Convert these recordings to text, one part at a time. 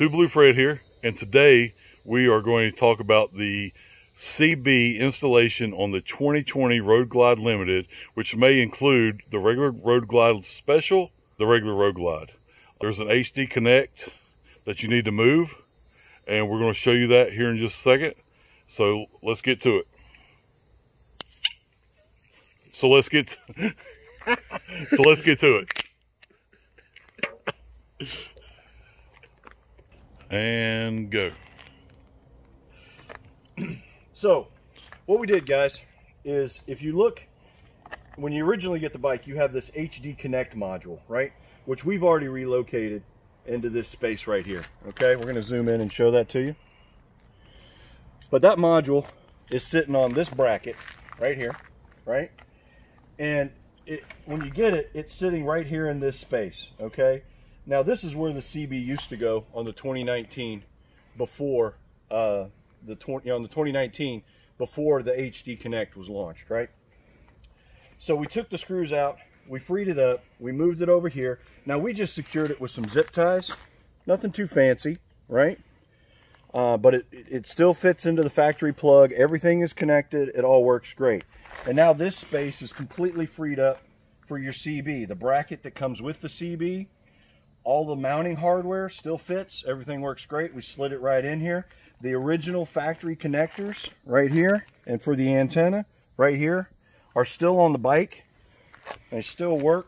Two Blue Fred here, and today we are going to talk about the CB installation on the 2020 Road Glide Limited, which may include the regular Road Glide Special, the regular Road Glide. There's an HD Connect that you need to move, and we're going to show you that here in just a second. So let's get to it. So let's get so let's get to it. And go. So, what we did, guys, is if you look, when you originally get the bike, you have this HD Connect module, right? Which we've already relocated into this space right here. Okay, we're gonna zoom in and show that to you. But that module is sitting on this bracket right here, right? And it, when you get it, it's sitting right here in this space, okay? Now this is where the CB used to go on the 2019 before uh, the 20 on the 2019 before the HD Connect was launched, right? So we took the screws out, we freed it up, we moved it over here. Now we just secured it with some zip ties, nothing too fancy, right? Uh, but it, it still fits into the factory plug. Everything is connected. It all works great. And now this space is completely freed up for your CB. The bracket that comes with the CB, all the mounting hardware still fits. Everything works great. We slid it right in here. The original factory connectors right here and for the antenna right here are still on the bike. They still work.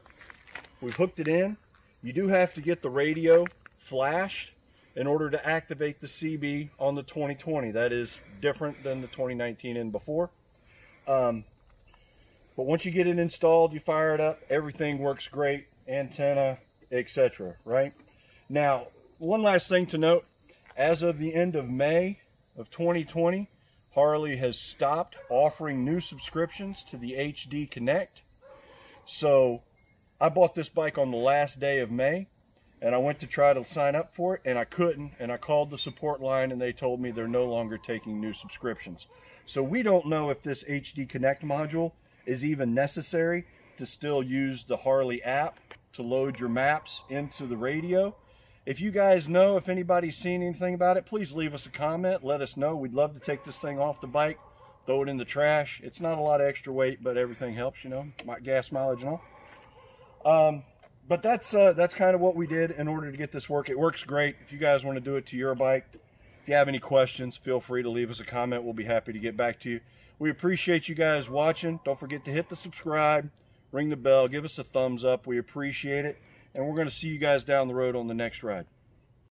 We've hooked it in. You do have to get the radio flashed in order to activate the CB on the 2020. That is different than the 2019 and before. Um, but once you get it installed, you fire it up, everything works great, antenna, etc. Right? Now, one last thing to note, as of the end of May of 2020, Harley has stopped offering new subscriptions to the HD Connect. So I bought this bike on the last day of May and I went to try to sign up for it and I couldn't and I called the support line and they told me they're no longer taking new subscriptions. So we don't know if this HD Connect module is even necessary to still use the Harley app to load your maps into the radio. If you guys know, if anybody's seen anything about it, please leave us a comment. Let us know. We'd love to take this thing off the bike, throw it in the trash. It's not a lot of extra weight, but everything helps, you know, my gas mileage and all. Um, but that's uh, that's kind of what we did in order to get this work. It works great. If you guys want to do it to your bike, if you have any questions, feel free to leave us a comment. We'll be happy to get back to you. We appreciate you guys watching. Don't forget to hit the subscribe, ring the bell, give us a thumbs up. We appreciate it. And we're going to see you guys down the road on the next ride.